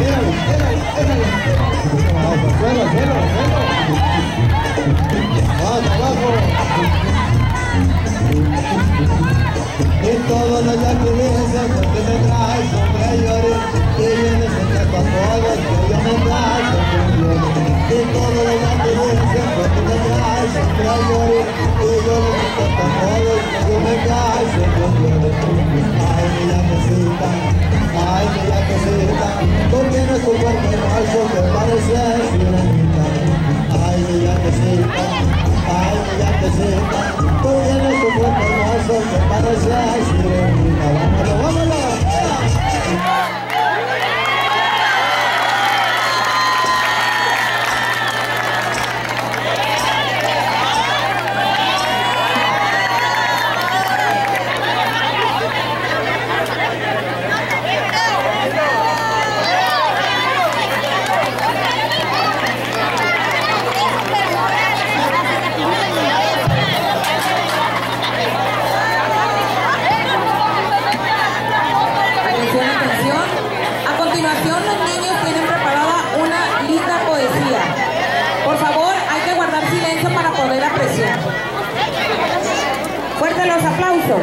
Era, era, era, era. Vamos, fuera, fuera, fuera. cuando hagas que yo me traigo De todo lo que te siempre te que yo no me cuando que yo me poder apreciar. Fuerte los aplausos.